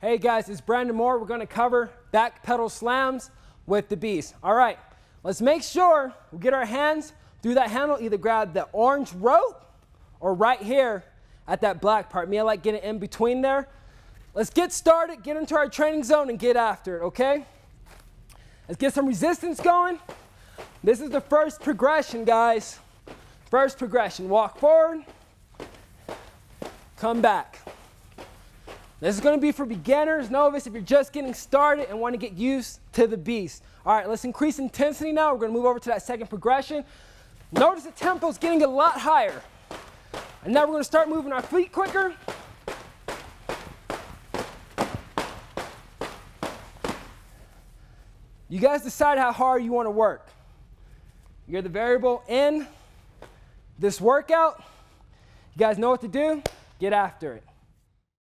Hey guys, it's Brandon Moore. We're gonna cover back pedal slams with the beast. All right, let's make sure we get our hands through that handle, either grab the orange rope or right here at that black part. Me, I like getting in between there. Let's get started, get into our training zone and get after it, okay? Let's get some resistance going. This is the first progression, guys. First progression, walk forward, come back. This is gonna be for beginners, novice, if you're just getting started and wanna get used to the beast. All right, let's increase intensity now. We're gonna move over to that second progression. Notice the tempo is getting a lot higher. And now we're gonna start moving our feet quicker. You guys decide how hard you wanna work. You're the variable in this workout. You guys know what to do, get after it.